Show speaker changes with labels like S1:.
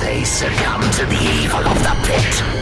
S1: They succumb to the evil of the pit.